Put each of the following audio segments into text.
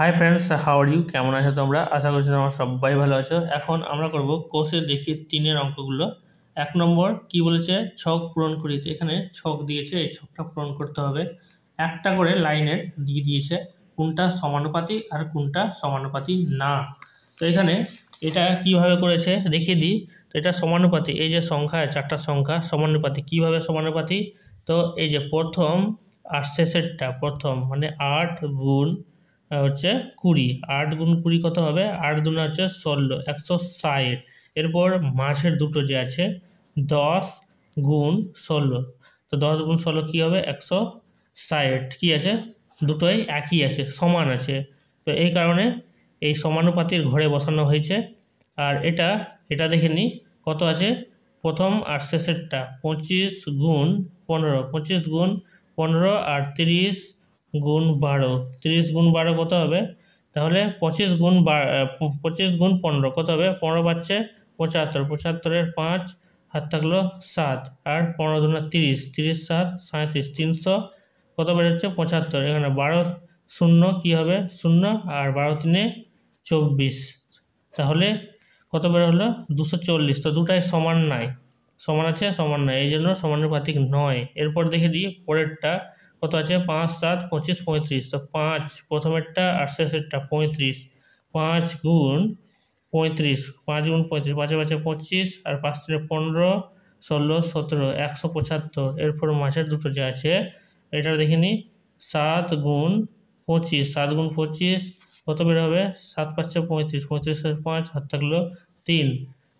Hi friends how are you কেমন আছো তোমরা? আশা করছি তোমরা সবাই ভালো আছো। এখন আমরা করব কোষে দেখি তিনের অঙ্কগুলো। এক নম্বর, কি বলেছে? ছক পূরণ করিতে। এখানে ছক দিয়েছে, এই ছকটা পূরণ করতে হবে। একটা করে লাইনের দিয়ে দিয়েছে, কোনটা সমানুপাতি আর কোনটা সমানুপাতি না। তো এখানে এটা কীভাবে করেছে? দেখিয়ে দিই। তো এটা সমানুপাতি এই যে সংখ্যা চারটা সংখ্যা সমানুপাতি কীভাবে সমানুপাতি তো এই যে প্রথম আর শেষেরটা, প্রথম মানে আট গুণ হচ্ছে কুড়ি। আট গুণ কুড়ি কত হবে? আট দুনা হচ্ছে ষোলো, একশো ষাট। এরপর মাঝের দুটো যে আছে, দশ গুণ ষোলো। তো দশ গুণ ষোলো কী হবে? একশো ষাট। কী আছে? দুটোই একই আছে, সমান আছে। তো এই কারণে এই সমানুপাতির ঘরে বসানো হয়েছে। আর এটা এটা দেখে নিই, কত আছে? প্রথম আর শেষেরটা, পঁচিশ গুণ পনেরো। পঁচিশ গুণ পনেরো আর তিরিশ গুণ বারো। তিরিশ গুণ বারো কত হবে? তাহলে পঁচিশ গুণ পঁচিশ গুণ পনেরো, কত হবে? পনেরো পাচ্ছে পঁচাত্তর, পঁচাত্তরের পাঁচ, হাত থাকল সাত, আর পনেরো দুনা তিরিশ তিরিশ সাত সাঁত্রিশ তিনশো, কত বেরোচ্ছে? পঁচাত্তর, এখানে বারো শূন্য কী হবে? শূন্য, আর বারো তিনে চব্বিশ। তাহলে কত বের হলো? দুশো চল্লিশ, তো দুটাই সমান নাই। সমান আছে, সমান নাই, এই জন্য সমানুপাতিক নয়। এরপর দেখে দিই, পরেরটা। কত আছে? পাঁচ, সাত, পঁচিশ, পঁয়ত্রিশ। তো পাঁচ, প্রথমেরটা আর শেষেরটা পঁয়ত্রিশ। পাঁচ গুণ পঁয়ত্রিশ। পাঁচ গুণ পঁয়ত্রিশ, পাঁচে পাঁচে পঁচিশ আর পাঁচ তিনে পনেরো, ষোলো, সতেরো, একশো পঁচাত্তর। এরপর মাছের দুটো যে আছে, এটা দেখে নিই সাত গুণ পঁচিশ, সাত গুণ পঁচিশ, কত বের হবে? সাত পাঁচে পঁয়ত্রিশ, পঁয়ত্রিশের পাঁচ হাত থাকল তিন।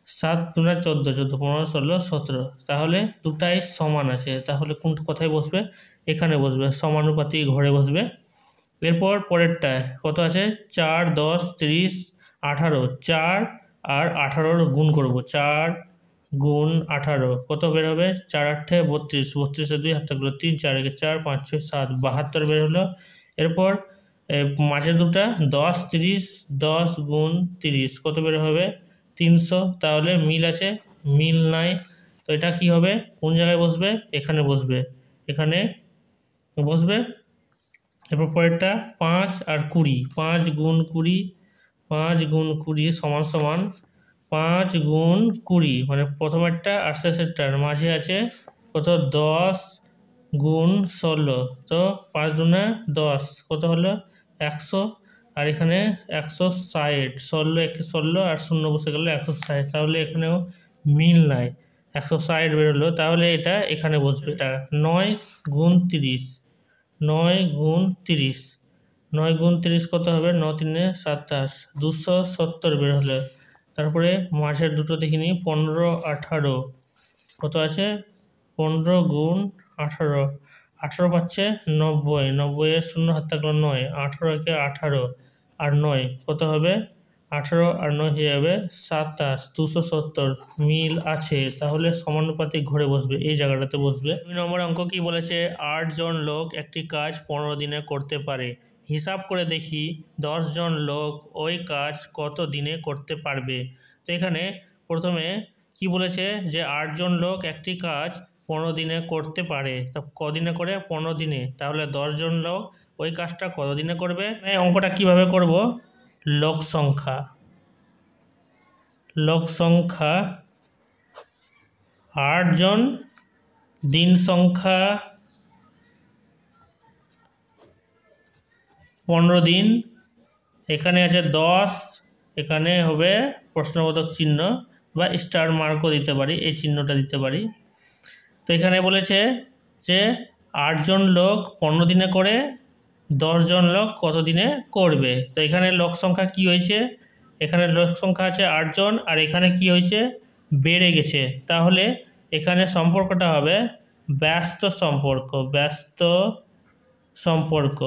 সাত দুনা চোদ্দ চোদ্দ পনেরো, ষোলো, সতেরো। তাহলে দুটাই সমান আছে। তাহলে কোন কোথায় বসবে? এখানে বসবে। সমানুপাতি ঘরে বসবে। এরপর পরেরটা কত আছে? চার, দশ, তিরিশ, আঠারো। চার আর আঠারোর গুণ করব। চার গুণ আঠারো। কত বের হবে? চার আটে বত্রিশ। বত্রিশে দুই হাত থাকল তিন, চার একে চার, পাঁচ, ছয়, সাত, বাহাত্তর বের হলো। এরপর মাঝে দুটা, দশ, তিরিশ, দশ গুণ তিরিশ। কত বের হবে? তিনশো, তাহলে মিল আছে, মিল নাই। তো এটা কি হবে? কোন জায়গায় বসবে? এখানে বসবে। এখানে বসবে। এরপর পরেরটা, পাঁচ আর কুড়ি। পাঁচ গুণ কুড়ি, পাঁচ গুণ কুড়ি সমান সমান পাঁচ গুণ কুড়ি। মানে প্রথমেরটা আর শেষেরটার মাঝে আছে কত? দশ গুণ ষোলো। তো পাঁচ দুনে দশ, কত হলো? একশো। আর এখানে একশো ষাট, ষোলো, একে ষোলো আর শূন্য বসে গেলো একশো ষাট। তাহলে এখানেও মিল নাই। একশো ষাট বেরোলো, তাহলে এটা এখানে বসবে। এটা নয় গুণ তিরিশ, নয় গুণ তিরিশ। নয় গুণ তিরিশ কত হবে? ন তিনে সাতাশ। দুশো সত্তর বের হলে তারপরে মাঝের দুটো দেখিনি, পনেরো আঠারো। কত আছে? পনেরো গুণ আঠারো। আঠারো পাচ্ছে নব্বই নব্বইয়ের শূন্য হাত থাকল নয় আঠারোকে আঠারো আর নয় কত হবে? আঠারো আর নয় হয়ে যাবে সাতাশ, দুশো সত্তর। মিল আছে, তাহলে সমানুপাতিক ঘরে বসবে, এই জায়গাটাতে বসবে। দুই নম্বর অঙ্ক কি বলেছে? আটজন লোক একটি কাজ পনেরো দিনে করতে পারে। হিসাব করে দেখি জন লোক ওই কাজ কত দিনে করতে পারবে? তো এখানে প্রথমে কি বলেছে? যে আটজন লোক একটি কাজ পনেরো দিনে করতে পারে। তো কদিনে করে? পনেরো দিনে। তাহলে দশজন লোক ওই কাজটা কত দিনে করবে? এই অঙ্কটা কীভাবে করব? লোক সংখ্যা। লোক সংখ্যা আটজন দিন সংখ্যা পনেরো দিন, এখানে আছে দশ, এখানে হবে প্রশ্নবোধক চিহ্ন বা স্টার মার্কও দিতে পারি, এই চিহ্নটা দিতে পারি। তো এখানে বলেছে যে আটজন লোক পনেরো দিনে করে, দশজন লোক কত দিনে করবে? তো এখানে লোক সংখ্যা কি হয়েছে? এখানে লোক সংখ্যা আছে আটজন, আর এখানে কি হয়েছে? বেড়ে গেছে। তাহলে এখানে সম্পর্কটা হবে ব্যস্ত সম্পর্ক ব্যস্ত সম্পর্ক।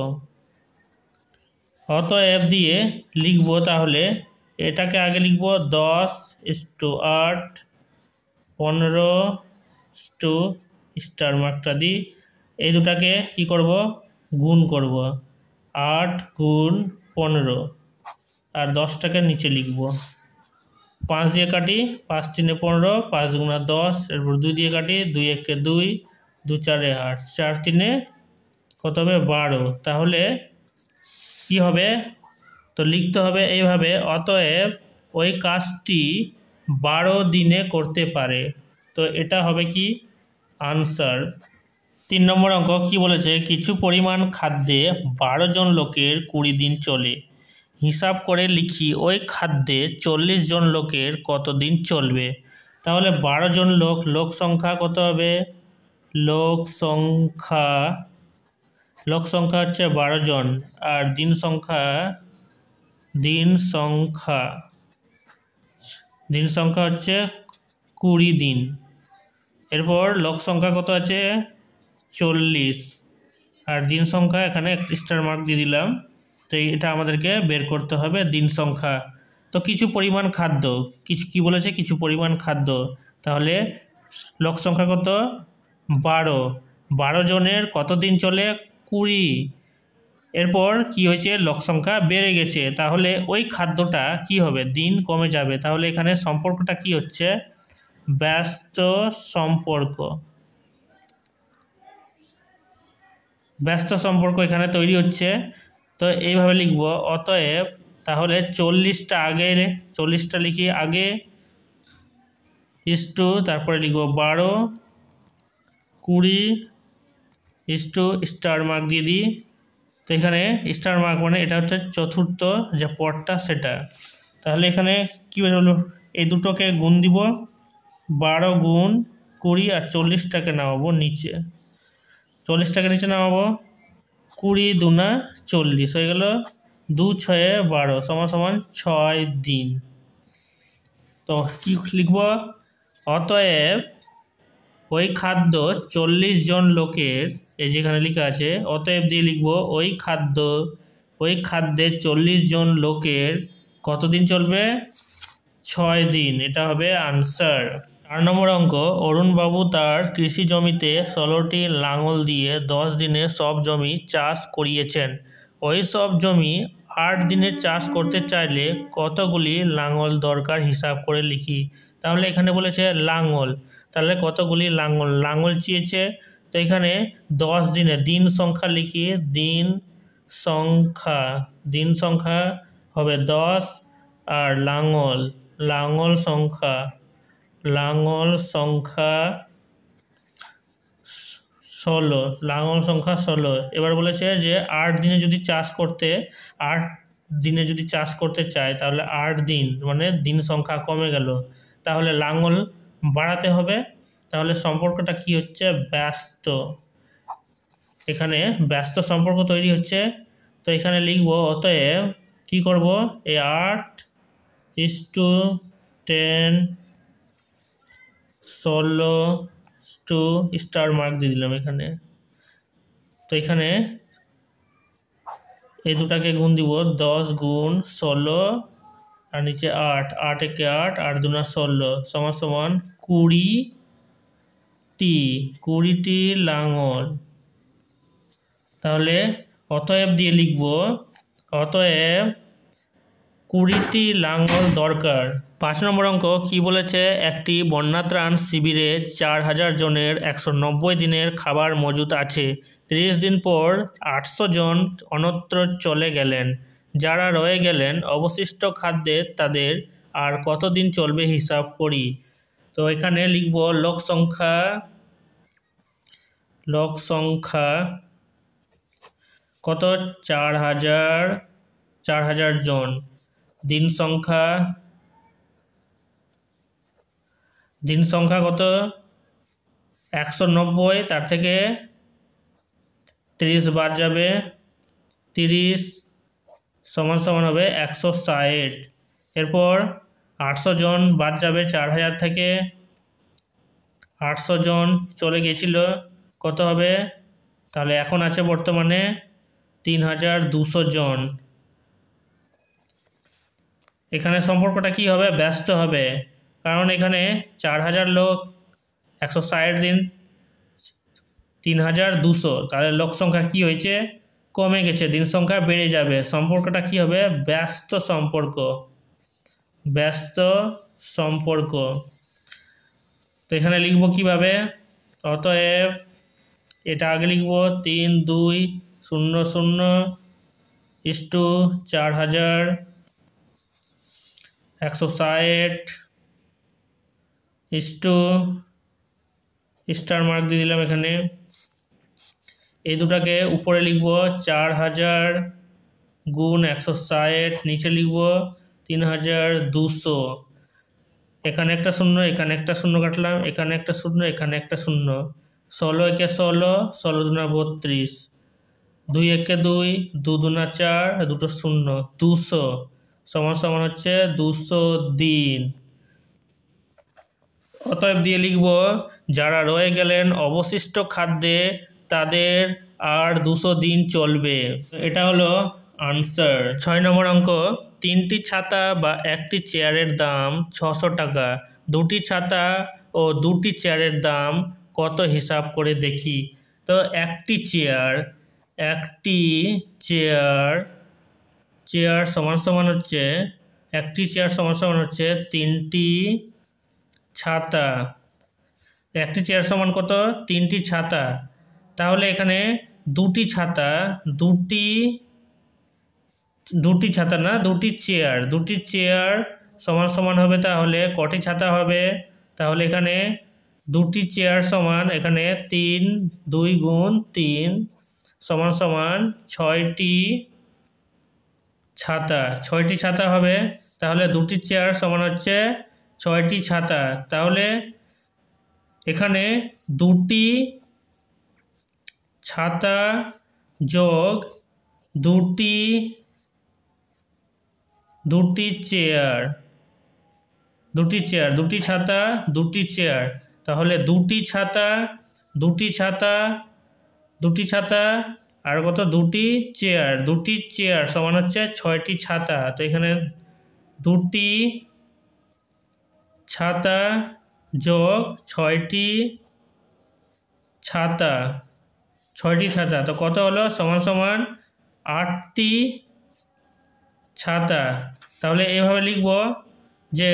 অতএব দিয়ে লিখব তাহলে, এটাকে আগে লিখব দশ টু আট, পনেরো টু স্টার মার্কটা দিই। এই দুটাকে কি করব? গুণ করব। আট গুণ পনেরো। আর দশটাকে নিচে লিখব। পাঁচ দিয়ে কাটি, পাঁচ তিনে পনেরো, পাঁচ গুণা দশ, এরপর দুই দিয়ে কাটি, দুই একে দুই দু চারে আট। চার তিনে কত হবে? বারো। তাহলে কি হবে? তো লিখতে হবে এইভাবে, অতএব ওই কাজটি বারো দিনে করতে পারে। তো এটা হবে কি? আনসার তিন নম্বর অঙ্ক কি বলেছে? কিছু পরিমাণ খাদ্যে বারো জন লোকের কুড়ি দিন চলে। হিসাব করে লিখি, ওই খাদ্যে চল্লিশ জন লোকের কত দিন চলবে? তাহলে বারো জন লোক লোক সংখ্যা কত হবে? লোক সংখ্যা লোক সংখ্যা হচ্ছে বারো জন, আর দিন সংখ্যা দিন সংখ্যা দিন সংখ্যা হচ্ছে কুড়ি দিন। এরপর লোক সংখ্যা কত আছে? চল্লিশ। আর দিন সংখ্যা এখানে স্টার মার্ক দিয়ে দিলাম। তো এটা আমাদেরকে বের করতে হবে দিন সংখ্যা। তো কিছু পরিমাণ খাদ্য, কিছু কি বলেছে? কিছু পরিমাণ খাদ্য। তাহলে লোক সংখ্যা কত? বারো। বারো জনের কত দিন চলে? কুড়ি। এরপর কি হয়েছে? লোক সংখ্যা বেড়ে গেছে। তাহলে ওই খাদ্যটা কি হবে? দিন কমে যাবে। তাহলে এখানে সম্পর্কটা কি হচ্ছে? ব্যস্ত সম্পর্ক। ব্যস্ত সম্পর্ক এখানে তৈরি হচ্ছে। তো এইভাবে লিখব, অতএব তাহলে চল্লিশটা আগে চল্লিশটা লিখি আগে ইস্টু তারপরে লিখব বারো, কুড়ি ইস্টু স্টার মার্ক দিয়ে দিই। তো এখানে স্টার মার্ক মানে এটা হচ্ছে চতুর্থ যে পটটা সেটা। তাহলে এখানে কী হলো এই দুটোকে গুণ দিব। বারো গুণ কুড়ি আর চল্লিশটাকে নামাবো নিচে। চল্লিশটাকে নিচে নামাবো। কুড়ি দুনা চল্লিশ হয়ে গেল দু ছয়ে বারো সমান সমান ছয় দিন। তো কি লিখব? অতএব ওই খাদ্য চল্লিশ জন লোকের, এই যেখানে লেখা আছে, অতএব দিয়ে লিখব ওই খাদ্য, ওই খাদ্যে চল্লিশ জন লোকের কতদিন চলবে? ছয় দিন। এটা হবে আনসার। চার নম্বর অঙ্ক অরুণবাবু তার কৃষি জমিতে ষোলোটি লাঙল দিয়ে দশ দিনে সব জমি চাষ করিয়েছেন। ওই সব জমি আট দিনে চাষ করতে চাইলে কতগুলি লাঙল দরকার হিসাব করে লিখি। তাহলে এখানে বলেছে লাঙল। তাহলে কতগুলি লাঙল? লাঙল চেয়েছে। তো এখানে দশ দিনে দিন সংখ্যা লিখি। দিন সংখ্যা দিন সংখ্যা হবে দশ আর লাঙল। লাঙল সংখ্যা লাঙল সংখ্যা ষোলো, লাঙল সংখ্যা ষোলো। এবার বলেছে যে আট দিনে যদি চাষ করতে, আট দিনে যদি চাষ করতে চায়, তাহলে আট দিন মানে দিন সংখ্যা কমে গেল। তাহলে লাঙল বাড়াতে হবে। তাহলে সম্পর্কটা কি হচ্ছে? ব্যস্ত। এখানে ব্যস্ত সম্পর্ক তৈরি হচ্ছে। তো এখানে লিখব, অতএব কি করব? এই আট ইস টু টেন ষোলো টু স্টার মার্ক দিয়ে দিলাম এখানে। তো এখানে এই দুটাকে গুণ দিব দশ গুণ ষোলো আর নিচে আট। আট একে আট আট দুনা ষোলো সমান সমান কুড়িটি কুড়িটি লাঙল। তাহলে অতএব দিয়ে লিখব, অতএব কুড়িটি লাঙল দরকার। পাঁচ নম্বর অঙ্ক কী বলেছে? একটি বন্যাত্রাণ শিবিরে চার হাজার জনের একশো নব্বই দিনের খাবার মজুত আছে। তিরিশ দিন পর আটশো জন অন্যত্র চলে গেলেন। যারা রয়ে গেলেন, অবশিষ্ট খাদ্যে তাদের আর কতদিন চলবে হিসাব করি। তো এখানে লিখব লোক সংখ্যা লোক সংখ্যা কত? চার হাজার চার হাজার জন। দিন সংখ্যা দিন সংখ্যা কত? একশো নব্বই, তার থেকে তিরিশ বাদ যাবে, তিরিশ সমান সমান হবে একশো ষাট। এরপর আটশো জন বাদ যাবে চার হাজার থেকে। আটশো জন চলে গেছিল, কত হবে? তাহলে এখন আছে বর্তমানে তিন হাজার দুশো জন। এখানে সম্পর্কটা কি হবে? ব্যস্ত হবে। কারণ এখানে চার হাজার লোক, একশো ষাট দিন, তিন হাজার দুশো। তাহলে লোক সংখ্যা কী হয়েছে? কমে গেছে, দিন সংখ্যা বেড়ে যাবে। সম্পর্কটা কি হবে? ব্যস্ত সম্পর্ক। ব্যস্ত সম্পর্ক। তো এখানে লিখব কীভাবে? অতএব এটা আগে লিখব, তিন, দুই, শূন্য শূন্য ইস্টু চার হাজার, একশো ষাট ইস্টু, স্টার মার্ক দিয়ে দিলাম এখানে। এই দুটাকে উপরে লিখব চার হাজার গুণ একশো ষাট, নিচে লিখব তিন হাজার দুশো। এখানে একটা শূন্য, এখানে একটা শূন্য কাটলাম, এখানে একটা শূন্য, এখানে একটা শূন্য। ষোলো একে ষোলো ষোলো দুনা বত্রিশ। দুই একে দুই, দু দুনা চার, দুটো শূন্য, দুশো। সমান সমান হচ্ছে দুশো দিন। অতএব দিয়ে লিখব, যারা রয়ে গেলেন অবশিষ্ট খাদ্যে, তাদের আর দুশো দিন চলবে। এটা হলো আনসার ছয় নম্বর অঙ্ক, তিনটি ছাতা বা একটি চেয়ারের দাম ছশো টাকা। দুটি ছাতা ও দুটি চেয়ারের দাম কত হিসাব করে দেখি? তো একটি চেয়ার একটি চেয়ার চেয়ার সমান সমান হচ্ছে, একটি চেয়ার সমান সমান হচ্ছে তিনটি ছাতা। একটি চেয়ার সমান কত? তিনটি ছাতা। তাহলে এখানে দুটি ছাতা, দুটি দুটি ছাতা না, দুটি চেয়ার দুটি চেয়ার সমান সমান হবে তাহলে কটি ছাতা হবে? তাহলে এখানে দুটি চেয়ার সমান এখানে তিন, দুই গুণ তিন সমান সমান ছয়টি ছাতা। ছয়টি ছাতা হবে, তাহলে দুটি চেয়ার সমান হচ্ছে ছয়টি ছাতা। তাহলে এখানে দুটি ছাতা যোগ দুটি দুটি চেয়ার দুটি চেয়ার, দুটি ছাতা, দুটি চেয়ার। তাহলে দুটি ছাতা দুটি ছাতা দুটি ছাতা, আর কত? দুটি চেয়ার দুটি চেয়ার সমান হচ্ছে ছয়টি ছাতা। তো এখানে দুটি ছাতা যোগ ছয়টি ছাতা ছয়টি ছাতা। তো কত হলো? সমান সমান আটটি ছাতা। তাহলে এভাবে লিখব যে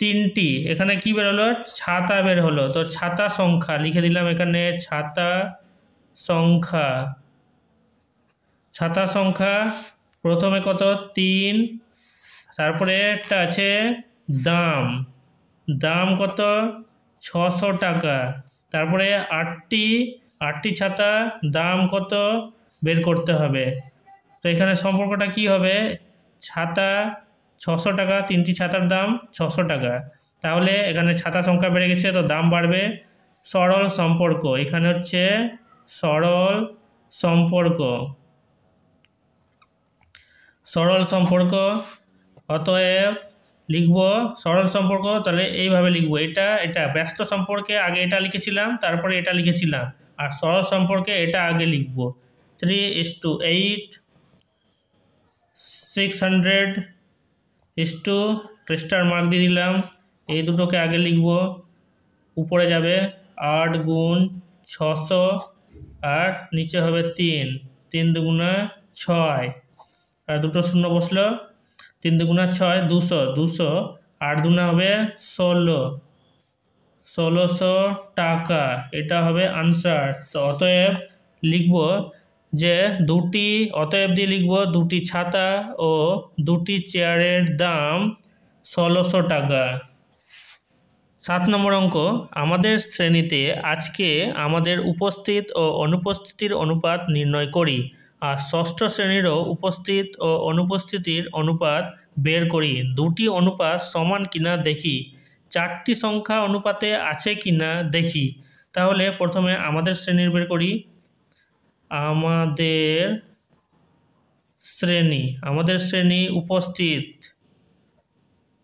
তিনটি। এখানে কি বের হলো? ছাতা বের হলো। তো ছাতা সংখ্যা, লিখে দিলাম এখানে ছাতা সংখ্যা। ছাতা সংখ্যা প্রথমে কত? তিন। তারপরে একটা আছে দাম। দাম কত? ছশো টাকা। তারপরে আটটি আটটি ছাতা, দাম কত? বের করতে হবে। তো এখানে সম্পর্কটা কি হবে? ছাতা ছশো টাকা, তিনটি ছাতার দাম ছশো টাকা। তাহলে এখানে ছাতা সংখ্যা বেড়ে গেছে, তো দাম বাড়বে। সরল সম্পর্ক, এখানে হচ্ছে সরল সম্পর্ক। সরল সম্পর্ক, অতএব লিখব, সরল সম্পর্ক, তাহলে এইভাবে লিখব। এটা এটা, ব্যস্ত সম্পর্কে আগে এটা লিখেছিলাম, তারপরে এটা লিখেছিলাম, আর সরল সম্পর্কে এটা আগে লিখব। Three is to eight six hundred is to star mark দিয়ে দিলাম, এই দুটোকে আগে লিখব, উপরে যাবে আট গুণ ছশো, আর নিচে হবে তিন তিন দুগুণা ছয়, আর দুটো শূন্য বসল। তিন দুগুণা ছয়, দুশো দুশো, আট দুগুণা হবে ষোলো। ষোলোশো টাকা, এটা হবে আনসার তো অতএব লিখব যে দুটি, অতএব দিয়ে লিখব দুটি ছাতা ও দুটি চেয়ারের দাম ষোলোশো টাকা। সাত নম্বর অঙ্ক, আমাদের শ্রেণীতে আজকে আমাদের উপস্থিত ও অনুপস্থিতির অনুপাত নির্ণয় করি। আর ষষ্ঠ শ্রেণীরও উপস্থিত ও অনুপস্থিতির অনুপাত বের করি। দুটি অনুপাত সমান কিনা দেখি। চারটি সংখ্যা অনুপাতে আছে কিনা দেখি। তাহলে প্রথমে আমাদের শ্রেণির বের করি। আমাদের শ্রেণি আমাদের শ্রেণি উপস্থিত।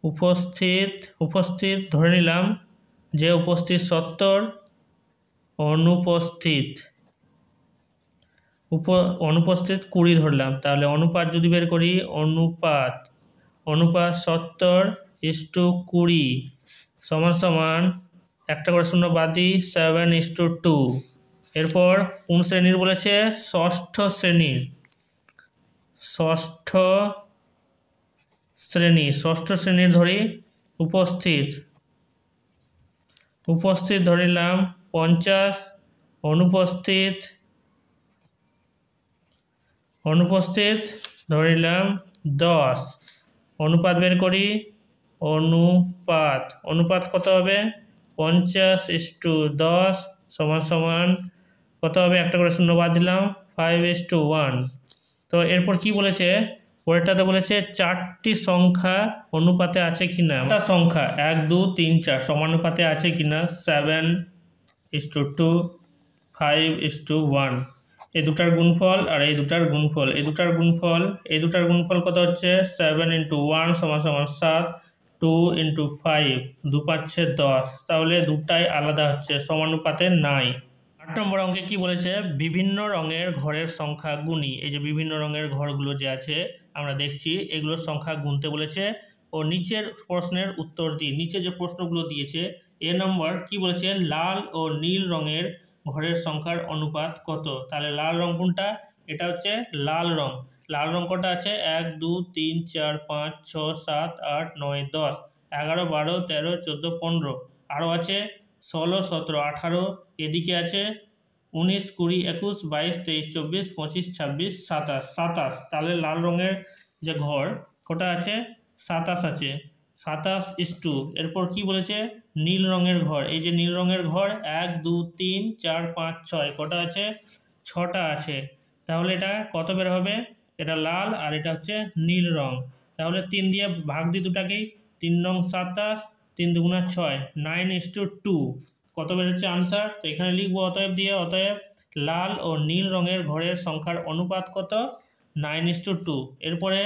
উপস্থিত উপস্থিত ধরে নিলাম যে উপস্থিত সত্তর, অনুপস্থিত। উপ, অনুপস্থিত কুড়ি ধরলাম। তাহলে অনুপাত যদি বের করি, অনুপাত অনুপাত সত্তর ইস টু কুড়ি সমান সমান একটা করে শূন্য বাদ সেভেন ইস টু টু এরপর কোন শ্রেণির বলেছে? ষষ্ঠ শ্রেণির। ষষ্ঠ শ্রেণি, ষষ্ঠ শ্রেণির ধরি, উপস্থিত। উপস্থিত ধরিলাম পঞ্চাশ, অনুপস্থিত অনুপস্থিত, ধরে দশ। অনুপাত বের করি, অনুপাত। অনুপাত কত হবে? পঞ্চাশ ইস টু দশ সমান সমান কত হবে? একটা করে শূন্য বাদ দিলাম ফাইভ ইস টু ওয়ান তো এরপর কি বলেছে? পরেরটাতে বলেছে, চারটি সংখ্যা অনুপাতে আছে কি না সংখ্যা, এক, দু, তিন, চার সমানুপাতে আছে কি না seven is to two five is to one এই দুটার গুণফল আর এই দুটার গুণফল। এই দুটার গুণফল, এই দুটার গুণফল কত হচ্ছে? সেভেন ইন্টু ওয়ান সমান সমান সাত টু ইন্টু ফাইভ দু পাচ্ছে দশ। তাহলে দুটাই আলাদা হচ্ছে, সমানুপাতে নাই। আট নম্বর অঙ্কে কি বলেছে? বিভিন্ন রঙের ঘরের সংখ্যা গুণি। এই যে বিভিন্ন রঙের ঘরগুলো যে আছে, আমরা দেখছি, এগুলোর সংখ্যা গুনতে বলেছে। ও নিচের প্রশ্নের উত্তর দিই। নিচে যে প্রশ্নগুলো দিয়েছে, এ নম্বর কি বলেছে? লাল ও নীল রঙের ঘরের সংখ্যার অনুপাত কত? তাহলে লাল রং কোনটা? এটা হচ্ছে লাল রং। লাল রং কটা আছে? এক, দু, তিন, চার, পাঁচ, ছ, সাত, আট, নয়, দশ, এগারো, বারো, তেরো, চোদ্দ, পনেরো। আরও আছে? ষোলো, সতেরো, আঠারো। এদিকে আছে? উনিশ, কুড়ি, একুশ, বাইশ, তেইশ, চব্বিশ, পঁচিশ, ছাব্বিশ, সাতাশ। সাতাশ। তাহলে লাল রঙের যে ঘর, কটা আছে? সাতাশ আছে। সাতাশ টু এরপর কি বলেছে? নীল রঙের ঘর। এই যে নীল রঙের ঘর, এক, দু, তিন, চার, পাঁচ, ছয়, কটা আছে? ছটা আছে। তাহলে এটা কত বের হবে? এটা লাল আর এটা হচ্ছে নীল রং। তাহলে তিন দিয়ে ভাগ দিই দুটাকেই। তিন রং সাতাশ, তিন দুগুণা ছয় নাইন ইস টু টু কত বের হচ্ছে আনসার তো এখানে লিখব অতএব দিয়ে, অতএব লাল ও নীল রঙের ঘরের সংখ্যার অনুপাত কত? নাইন ইস টু টু এরপরে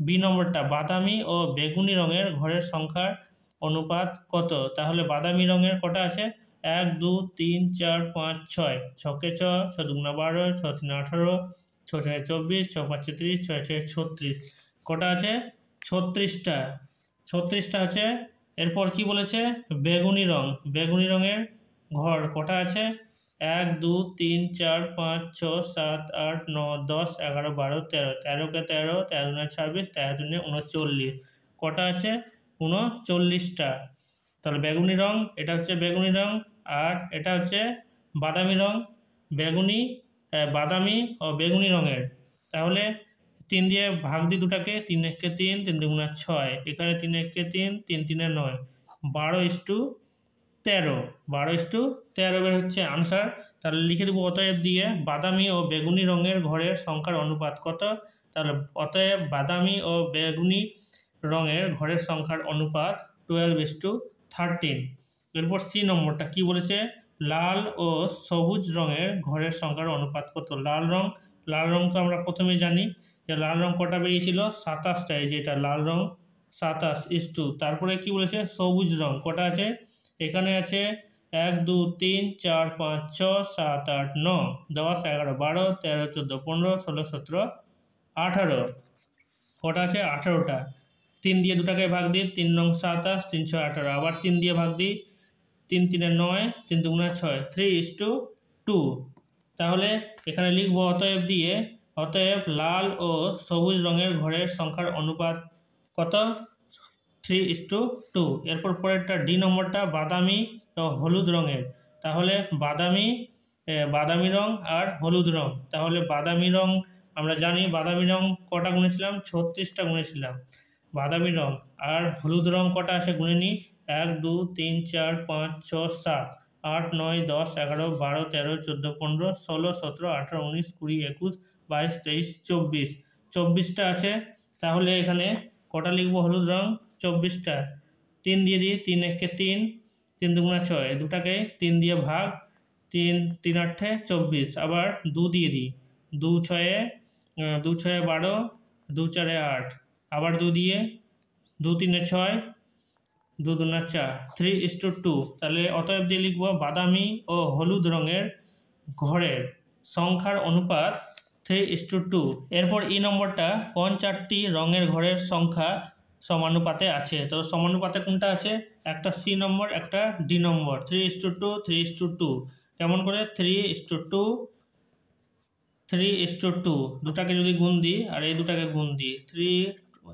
বি নম্বরটা, বাদামি ও বেগুনি রঙের ঘরের সংখ্যার অনুপাত কত? তাহলে বাদামি রঙের কটা আছে? এক, দু, তিন, চার, পাঁচ, ছয়। ছকে ছ ছ দুগুণা বারো, ছ তিন আঠারো, ছ ছয় চব্বিশ, ছ পাঁচ ত্রিশ, ছয় ছয় ছত্রিশ। কটা আছে? ছত্রিশটা। ছত্রিশটা আছে। এরপর কি বলেছে? বেগুনি রং। বেগুনি রঙের ঘর কটা আছে? এক, দু, তিন, চার, পাঁচ ছ সাত, আট ন দশ, এগারো, বারো, তেরো। তেরোকে তেরো তেরো দুনে ছাব্বিশ, তেরো দুনে উনচল্লিশ। কটা আছে? উনচল্লিশটা। তাহলে বেগুনি রং, এটা হচ্ছে বেগুনি রং, আর এটা হচ্ছে বাদামি রং, বেগুনি বাদামি ও বেগুনি রঙের। তাহলে তিন দিয়ে ভাগ দিই দুটাকে, তিন একে তিন তিন দুগুণা ছয়। এখানে তিন একে তিন তিন তিনে নয়। বারো ইস টু তেরো, বারো ইস টু তেরো বের হচ্ছে আনসার তাহলে লিখে দেবো অতএব দিয়ে বাদামি ও বেগুনি রঙের ঘরের সংখ্যার অনুপাত কত? তাহলে অতএব বাদামি ও বেগুনি রঙের ঘরের সংখ্যার অনুপাত টুয়েলভ ইস টু থার্টিন এরপর সি নম্বরটা কি বলেছে? লাল ও সবুজ রঙের ঘরের সংখ্যার অনুপাত কত? লাল রং লাল রং তো আমরা প্রথমে জানি যে লাল রং কটা বেরিয়েছিল? সাতাশটা এই যে এটা লাল রং সাতাশ ইস টু তারপরে কি বলেছে? সবুজ রং, কটা আছে? এখানে আছে এক, দু, তিন, চার, পাঁচ, ছ, সাত, আট, ন, দশ, এগারো, বারো, তেরো, চোদ্দ, পনেরো, ষোলো, সতেরো, আঠারো। কটা আছে? আঠারোটা। তিন দিয়ে দুটাকে ভাগ দিই, তিন নং সাতাশ ছয় আঠারো। আবার তিন দিয়ে ভাগ দিই, তিন তিনে নয়, তিন দুগুণা ছয়, থ্রি ইস টু টু। তাহলে এখানে লিখব, অতএব দিয়ে, অতএব লাল ও সবুজ রঙের ঘরের সংখ্যার অনুপাত কত? থ্রি ইস টু টু এরপর পরেরটা ডি নম্বরটা বাদামি হলুদ রঙের। তাহলে বাদামি বাদামি রং আর হলুদ রং। তাহলে বাদামি রং আমরা জানি, বাদামি রং কটা গুনেছিলাম ছত্রিশটা গুনেছিলাম বাদামি রং আর হলুদ রং কটা আসে গুনে নিই? এক, দু, তিন, চার, পাঁচ, ছ, সাত, আট, নয়, দশ, এগারো, বারো, তেরো, চোদ্দ, পনেরো, ষোলো, সতেরো, আঠারো, উনিশ, কুড়ি, একুশ, বাইশ, তেইশ, চব্বিশ। চব্বিশটা আছে। তাহলে এখানে কটা লিখব? হলুদ রং চব্বিশটা। তিন দিয়ে দিই, তিন একে তিন তিন দুগুণা ছয় দুটাকে তিন দিয়ে ভাগ, তিন তিন আটে চব্বিশ, আবার দু দিয়ে দিই, দু ছয়ে দু ছয়ে বারো, দু চারে আট, আবার দু দিয়ে দু তিনে ছয়, দু দুনা চার থ্রি ইস টু টু তাহলে অতএব দিয়ে লিখব বাদামি ও হলুদ রঙের ঘরের সংখ্যার অনুপাত থ্রি ইস টু টু এরপর ই নম্বরটা কোন রঙের ঘরের সংখ্যা সমানুপাতে আছে। তো সমানুপাতে কোনটা আছে? একটা সি নম্বর একটা D number three is to two three is to two কেমন করে? Three is to two three is to two দুটাকে যদি গুণ দিই, আর এই দুটাকে গুণ দিই। Three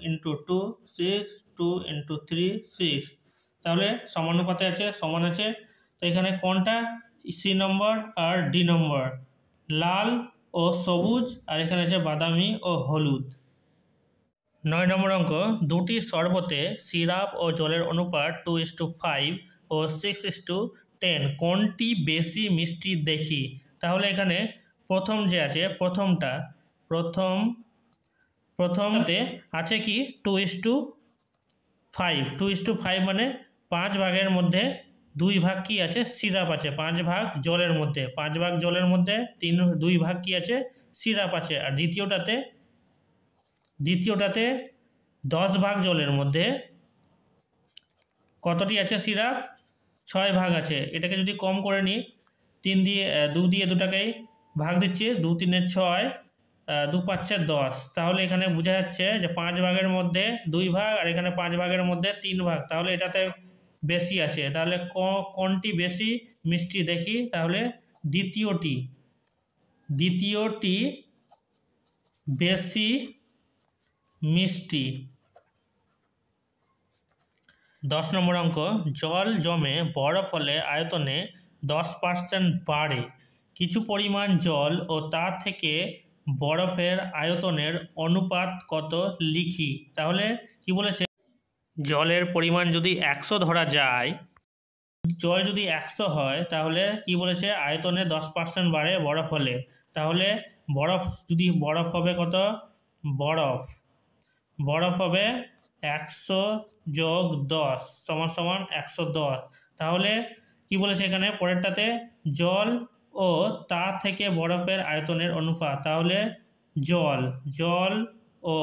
into two six two into three six তাহলে সমানুপাতে আছে, সমান আছে। তো এখানে কোনটা? সি নম্বর আর ডি নম্বর লাল ও সবুজ, আর এখানে আছে বাদামি ও হলুদ। নয় নম্বর অঙ্ক, দুটি শরবতে সিরাপ ও জলের অনুপাত টু ইস টু ফাইভ ও সিক্স ইস টু টেন কোনটি বেশি মিষ্টি দেখি? তাহলে এখানে প্রথম যে আছে, প্রথমটা, প্রথম, প্রথমতে আছে কি? Two is to five two is to five মানে পাঁচ ভাগের মধ্যে দুই ভাগ কি আছে? সিরাপ আছে। পাঁচ ভাগ জলের মধ্যে। পাঁচ ভাগ জলের মধ্যে তিন, দুই ভাগ কি আছে? সিরাপ আছে। আর দ্বিতীয়টাতে দ্বিতীয়টাতে দশ ভাগ জলের মধ্যে কতটি আছে সিরাপ? ছয় ভাগ আছে। এটাকে যদি কম করে নিই, তিন দিয়ে দু দিয়ে দুটাকেই ভাগ দিচ্ছি, দু তিনের ছয় দু পাচ্ছে দশ। তাহলে এখানে বোঝা যাচ্ছে যে পাঁচ ভাগের মধ্যে দুই ভাগ আর এখানে পাঁচ ভাগের মধ্যে তিন ভাগ। তাহলে এটাতে বেশি আছে। তাহলে কোনটি বেশি? মিষ্টি দেখি। তাহলে দ্বিতীয়টি দ্বিতীয়টি বেশি মিষ্টি। দশ নম্বর অঙ্ক, জল জমে বরফ হলে আয়তনে দশ পার্সেন্ট বাড়ে। কিছু পরিমাণ জল ও তা থেকে বরফের আয়তনের অনুপাত কত লিখি? তাহলে কি বলেছে? জলের পরিমাণ যদি একশো ধরা যায়, জল যদি একশো হয়, তাহলে কি বলেছে? আয়তনে দশ পার্সেন্ট বাড়ে বরফ হলে। তাহলে বরফ যদি বরফ হবে কত? বরফ। বরফ হবে একশো যোগ দশ, সমান সমান একশো দশ। তাহলে কি বলেছে এখানে? পরেরটাতে জল ও তা থেকে বরফের আয়তনের অনুপাত। তাহলে জল জল ও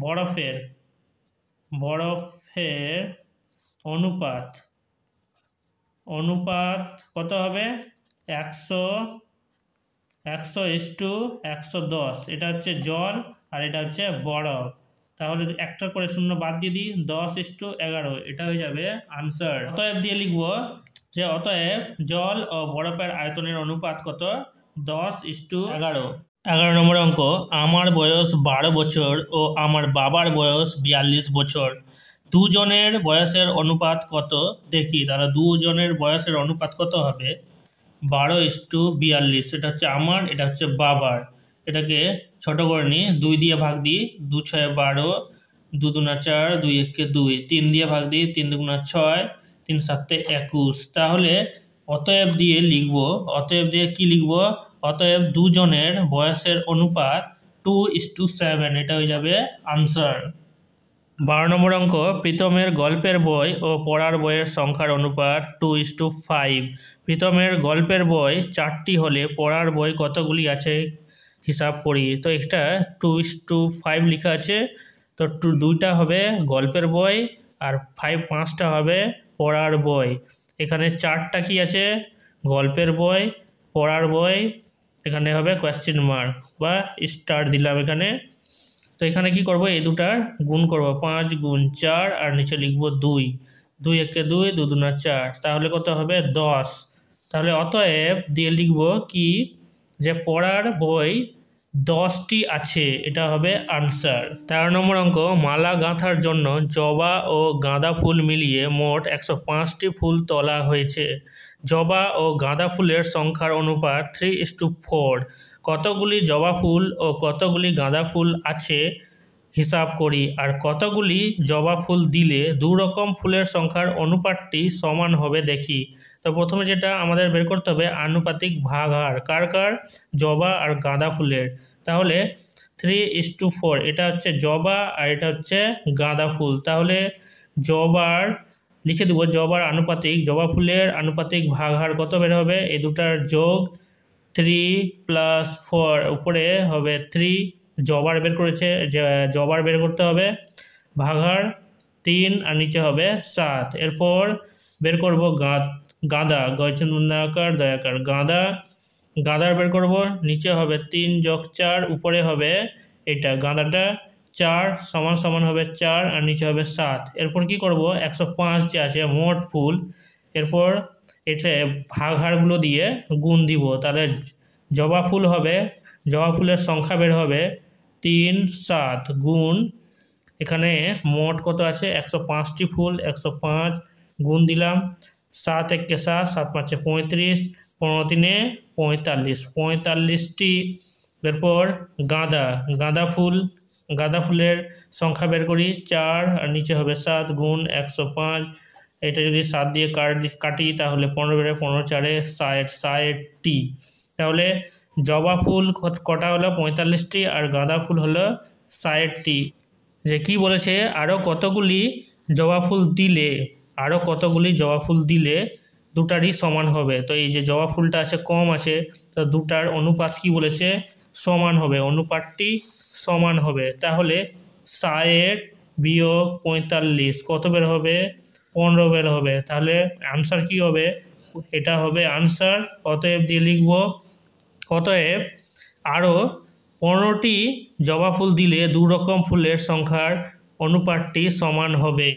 বরফের বরফের অনুপাত অনুপাত কত হবে? একশো একশো ইস টু একশো দশ। এটা হচ্ছে জল আর এটা হচ্ছে বরফ তাহলে একটা করে শূন্য বাদ দিয়ে দিই, দশ ইস টু এগারো, এটা হয়ে যাবে আনসার অতএব দিয়ে লিখব যে অতএব জল ও বরফের আয়তনের অনুপাত কত? দশ ইস টু এগারো। এগারো নম্বর অঙ্ক, আমার বয়স বারো বছর ও আমার বাবার বয়স বিয়াল্লিশ বছর। দুজনের বয়সের অনুপাত কত? দেখি, তাহলে দুজনের বয়সের অনুপাত কত হবে? বারো ইস টু বিয়াল্লিশ, এটা হচ্ছে আমার, এটা হচ্ছে বাবার। এটাকে ছোট করে নিই দুই দিয়ে ভাগ দিই, দু ছয় বারো, দু দুনা চার, দুই একে দুই, তিন দিয়ে ভাগ দিই, তিন দুগুণা ছয়, তিন সাতে একুশ। তাহলে অতএব দিয়ে লিখব, অতএব দিয়ে কি লিখব? অতএব দুজনের বয়সের অনুপাত টু ইস টু সেভেন এটা হয়ে যাবে আনসার বারো নম্বর অঙ্ক প্রীতমের গল্পের বই ও পড়ার বইয়ের সংখ্যার অনুপাত টু ইস টু ফাইভ প্রীতমের গল্পের বই চারটি হলে পড়ার বই কতগুলি আছে? হিসাব করি। তো একটা টু ইস টু ফাইভ লেখা আছে। তো টু দুইটা হবে গল্পের বই আর ফাইভ পাঁচটা হবে পড়ার বই। এখানে চারটা কি আছে? গল্পের বই, পড়ার বই, এখানে হবে কোয়েশ্চেন মার্ক বা স্টার দিলাম এখানে। তো এখানে কি করব? এই দুটার গুণ করব। পাঁচ গুণ চার আর নিচে লিখব দুই। দুই একে দুই, দু দুনা চার। তাহলে কত হবে? দশ। তাহলে অতএব দিয়ে লিখব কি? যে পড়ার বই দশটি আছে, এটা হবে আনসার তেরো নম্বর অঙ্ক, মালা গাঁথার জন্য জবা ও গাঁদা ফুল মিলিয়ে মোট একশো পাঁচটি ফুল তোলা হয়েছে। জবা ও গাঁদা ফুলের সংখ্যার অনুপাত থ্রি ইস টু ফোর কতগুলি জবা ফুল ও কতগুলি গাঁদা ফুল আছে, হিসাব করি। আর কতগুলি জবা ফুল দিলে দু রকম ফুলের সংখ্যার অনুপাতটি সমান হবে দেখি। তো প্রথমে যেটা আমাদের বের করতে হবে আনুপাতিক ভাগার কার কার? জবা আর গাঁদা ফুলের। তাহলে থ্রি ইস টু ফোর এটা হচ্ছে জবা আর এটা হচ্ছে গাঁদা ফুল। তাহলে জবার, লিখে দেবো জবার আনুপাতিক, জবা ফুলের আনুপাতিক ভাগার কত বের হবে? এই দুটার যোগ থ্রি প্লাস ফোর উপরে হবে থ্রি জবার বের করেছে জবার বের করতে হবে। ভাগার তিন আর নিচে হবে সাত। এরপর বের করব গাঁদা গয়চন্দাকার দয়াকার। গাঁদা, গাঁদার বের করব, নিচে হবে তিন যোগ চার, উপরে হবে এটা। গাঁদাটা চার সমান সমান হবে চার আর নিচে হবে সাত। এরপর কি করব? একশো পাঁচ যে আছে, মোট ফুল। এরপর এটা ভাগহারগুলো দিয়ে গুণ দিব। তাহলে জবা ফুল হবে, জবা ফুলের সংখ্যা বের হবে তিন, সাত গুণ। এখানে মোট কত আছে? একশো পাঁচটি ফুল, একশো পাঁচ গুণ দিলাম। সাত একে সাত সাত পাঁচে পঁয়ত্রিশ, পনেরো তিনে পঁয়তাল্লিশ। পঁয়তাল্লিশটি, এরপর গাঁদা গাঁদা ফুল, গাঁদা ফুলের সংখ্যা বের করি, চার, আর নিচে হবে সাত গুণ একশো পাঁচ। এটা যদি সাত দিয়ে কাটি তাহলে পনেরো বেড়ে পনেরো চারে ষাট, ষাটটি। তাহলে জবা ফুল কটা হলো? পঁয়তাল্লিশটি, আর গাঁদা ফুল হলো ষাটটি। যে কি বলেছে? আরও কতগুলি জবা ফুল দিলে? আরও কতগুলি জবা ফুল দিলে দুটারই সমান হবে। তো এই যে জবা ফুলটা আছে, কম আছে, তো দুটার অনুপাত কি বলেছে? সমান হবে। অনুপাতটি সমান হবে। তাহলে ষাট বিয়োগ পঁয়তাল্লিশ। কত বের হবে? পনেরো বের হবে। তাহলে আনসার কি হবে? এটা হবে আনসার অতএব দিয়ে লিখব, অতএব আরও পনেরোটি জবা ফুল দিলে দু রকম ফুলের সংখ্যার অনুপাতটি সমান হবে।